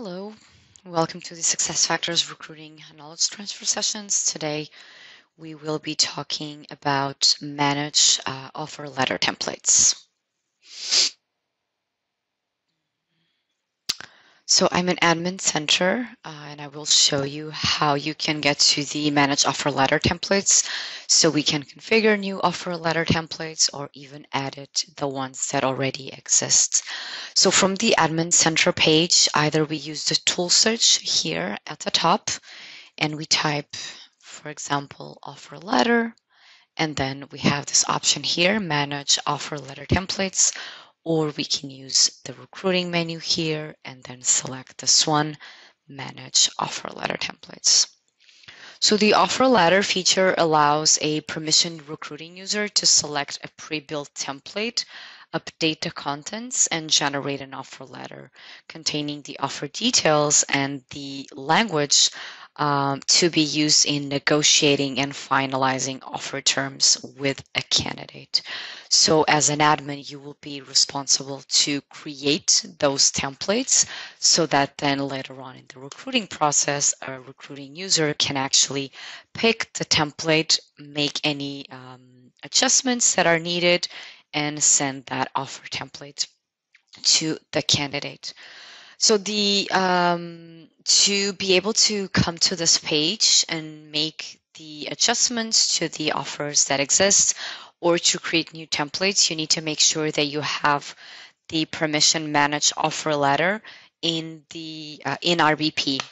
Hello, welcome to the SuccessFactors Recruiting Knowledge Transfer Sessions. Today we will be talking about manage uh, offer letter templates. So I'm an admin center uh, and I will show you how you can get to the manage offer letter templates so we can configure new offer letter templates or even edit the ones that already exist. So from the admin center page, either we use the tool search here at the top and we type, for example, offer letter, and then we have this option here, manage offer letter templates, or we can use the recruiting menu here and then select this one, manage offer letter templates. So the offer letter feature allows a permissioned recruiting user to select a pre-built template, update the contents, and generate an offer letter containing the offer details and the language um, to be used in negotiating and finalizing offer terms with a candidate. So as an admin, you will be responsible to create those templates so that then later on in the recruiting process, a recruiting user can actually pick the template, make any um, adjustments that are needed, and send that offer template to the candidate. So the um, to be able to come to this page and make the adjustments to the offers that exist or to create new templates, you need to make sure that you have the permission manage offer letter in the uh, in RBP.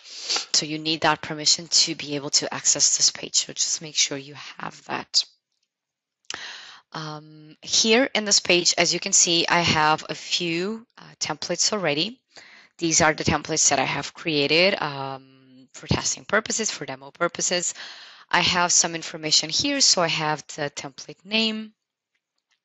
So you need that permission to be able to access this page. So just make sure you have that. Um, here in this page, as you can see, I have a few uh, templates already. These are the templates that I have created um, for testing purposes, for demo purposes. I have some information here. So I have the template name.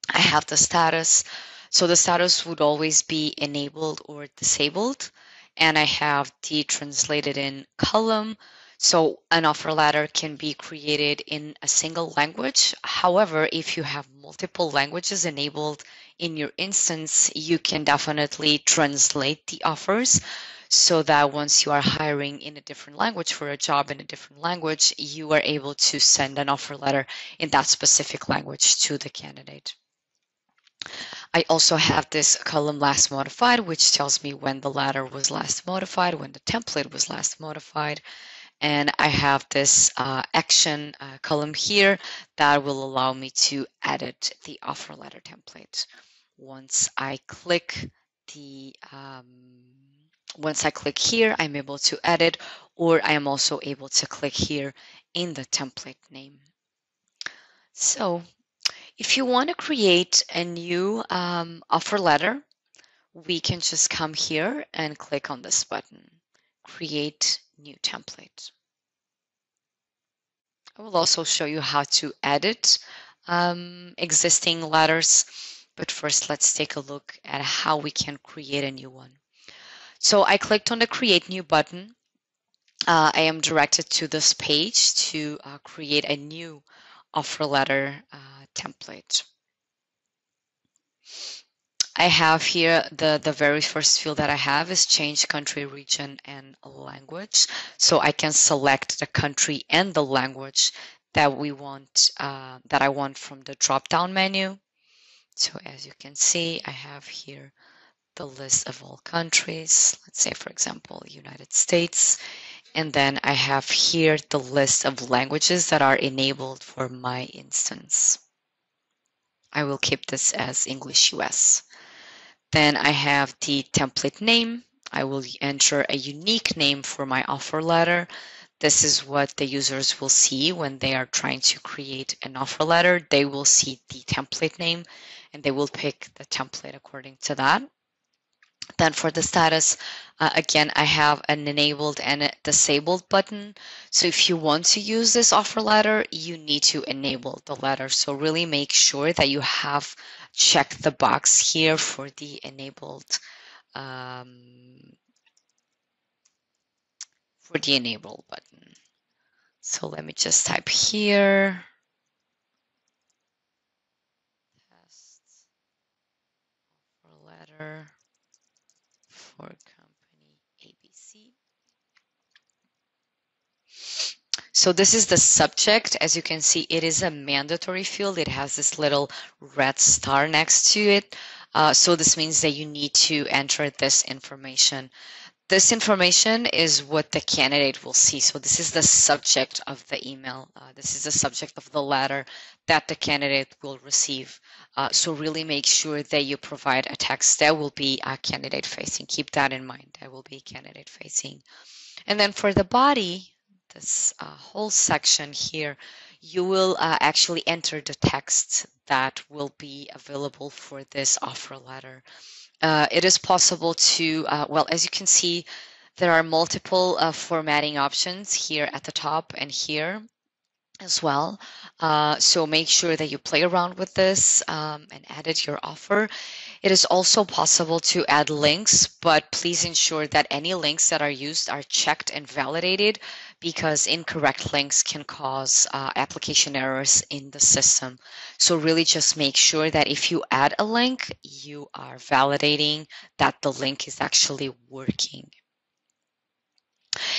I have the status. So the status would always be enabled or disabled. And I have the translated in column. So an offer letter can be created in a single language. However, if you have multiple languages enabled in your instance, you can definitely translate the offers so that once you are hiring in a different language for a job in a different language, you are able to send an offer letter in that specific language to the candidate. I also have this column last modified, which tells me when the letter was last modified, when the template was last modified, and I have this uh, action uh, column here that will allow me to edit the offer letter template. Once I click the um, once I click here, I'm able to edit, or I am also able to click here in the template name. So if you want to create a new um, offer letter, we can just come here and click on this button, create new template. I will also show you how to edit um, existing letters, but first let's take a look at how we can create a new one. So I clicked on the create new button. Uh, I am directed to this page to uh, create a new offer letter uh, template. I have here the, the very first field that I have is change country, region, and language. So I can select the country and the language that we want, uh, that I want from the drop-down menu. So as you can see, I have here the list of all countries. Let's say, for example, United States. And then I have here the list of languages that are enabled for my instance. I will keep this as English US. Then I have the template name. I will enter a unique name for my offer letter. This is what the users will see when they are trying to create an offer letter. They will see the template name and they will pick the template according to that. Then for the status, uh, again, I have an enabled and a disabled button. So if you want to use this offer letter, you need to enable the letter. So really make sure that you have checked the box here for the enabled um, for the enable button. So let me just type here. for company ABC. So this is the subject. As you can see, it is a mandatory field. It has this little red star next to it. Uh, so this means that you need to enter this information this information is what the candidate will see. So this is the subject of the email. Uh, this is the subject of the letter that the candidate will receive. Uh, so really make sure that you provide a text that will be uh, candidate facing. Keep that in mind. That will be candidate facing. And then for the body, this uh, whole section here, you will uh, actually enter the text that will be available for this offer letter. Uh, it is possible to, uh, well, as you can see, there are multiple uh, formatting options here at the top and here as well. Uh, so make sure that you play around with this um, and edit your offer. It is also possible to add links, but please ensure that any links that are used are checked and validated because incorrect links can cause uh, application errors in the system. So really just make sure that if you add a link, you are validating that the link is actually working.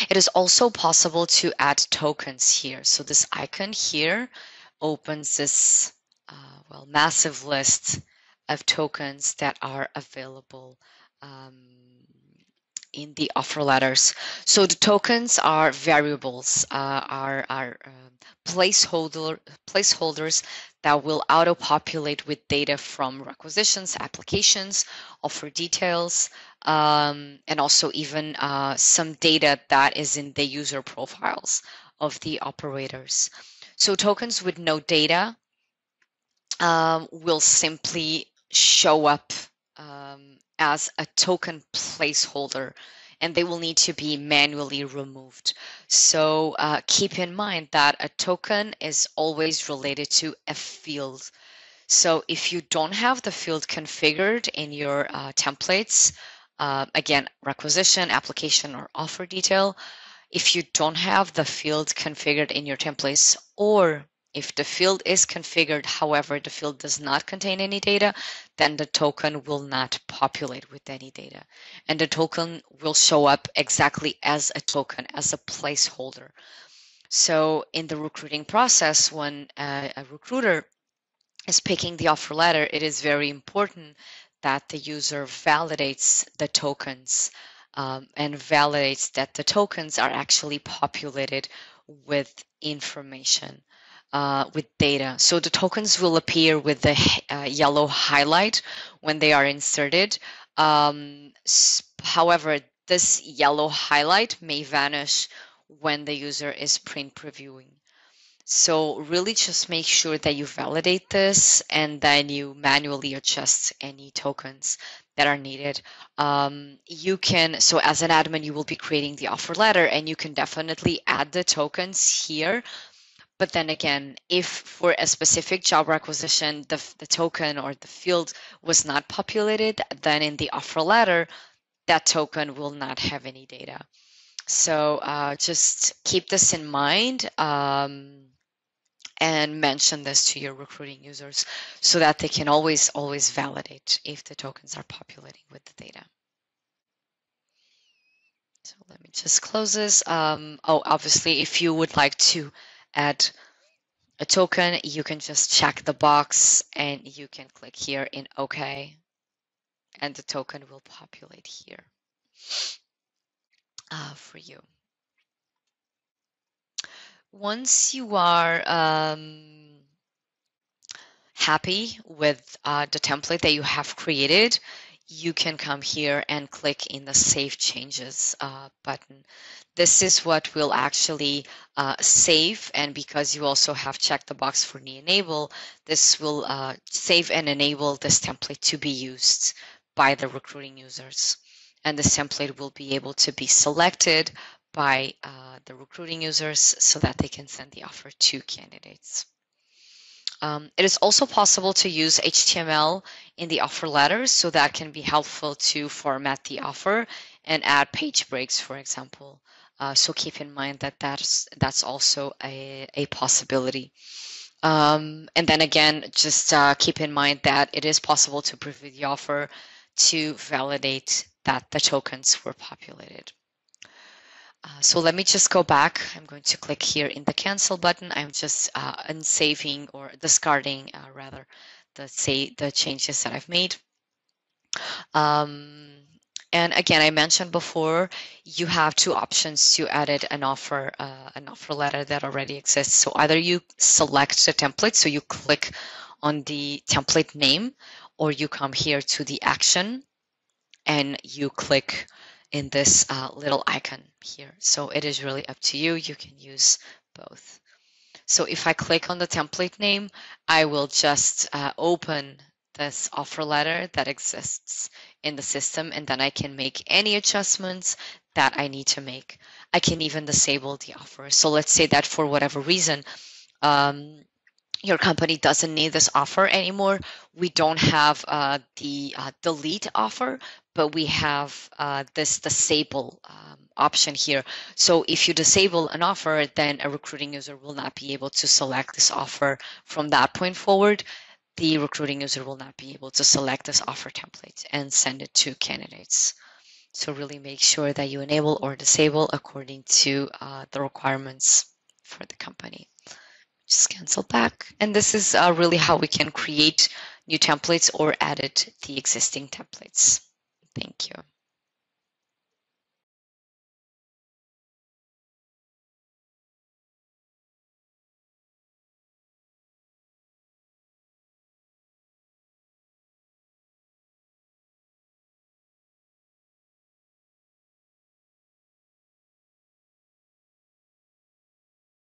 It is also possible to add tokens here. So this icon here opens this uh, well massive list of tokens that are available um, in the offer letters. So the tokens are variables, uh, are, are uh, placeholder, placeholders that will auto-populate with data from requisitions, applications, offer details, um, and also even uh, some data that is in the user profiles of the operators. So tokens with no data um, will simply show up um, as a token placeholder and they will need to be manually removed. So uh, keep in mind that a token is always related to a field. So if you don't have the field configured in your uh, templates, uh, again, requisition, application, or offer detail, if you don't have the field configured in your templates or if the field is configured, however, the field does not contain any data, then the token will not populate with any data. And the token will show up exactly as a token, as a placeholder. So in the recruiting process, when a, a recruiter is picking the offer letter, it is very important that the user validates the tokens um, and validates that the tokens are actually populated with information uh, with data. So the tokens will appear with the uh, yellow highlight when they are inserted. Um, however, this yellow highlight may vanish when the user is print previewing. So really just make sure that you validate this and then you manually adjust any tokens that are needed. Um, you can, so as an admin, you will be creating the offer letter and you can definitely add the tokens here but then again, if for a specific job requisition, the, the token or the field was not populated, then in the offer letter, that token will not have any data. So uh, just keep this in mind um, and mention this to your recruiting users so that they can always, always validate if the tokens are populating with the data. So let me just close this. Um, oh, obviously, if you would like to add a token, you can just check the box and you can click here in OK and the token will populate here uh, for you. Once you are um, happy with uh, the template that you have created, you can come here and click in the Save Changes uh, button. This is what will actually uh, save, and because you also have checked the box for the enable, this will uh, save and enable this template to be used by the recruiting users. And this template will be able to be selected by uh, the recruiting users so that they can send the offer to candidates. Um, it is also possible to use HTML in the offer letter, so that can be helpful to format the offer and add page breaks, for example. Uh, so keep in mind that that's, that's also a, a possibility. Um, and then again, just uh, keep in mind that it is possible to preview the offer to validate that the tokens were populated. Uh, so let me just go back. I'm going to click here in the cancel button. I'm just uh, unsaving or discarding uh, rather the say the changes that I've made. Um, and again, I mentioned before, you have two options to edit an offer, uh, an offer letter that already exists. So either you select the template, so you click on the template name, or you come here to the action and you click in this uh, little icon here. So it is really up to you. You can use both. So if I click on the template name, I will just uh, open this offer letter that exists in the system and then I can make any adjustments that I need to make. I can even disable the offer. So let's say that for whatever reason, um, your company doesn't need this offer anymore. We don't have uh, the uh, delete offer, but we have uh, this disable um, option here. So if you disable an offer, then a recruiting user will not be able to select this offer from that point forward. The recruiting user will not be able to select this offer template and send it to candidates. So really make sure that you enable or disable according to uh, the requirements for the company just cancel back. And this is uh, really how we can create new templates or edit the existing templates.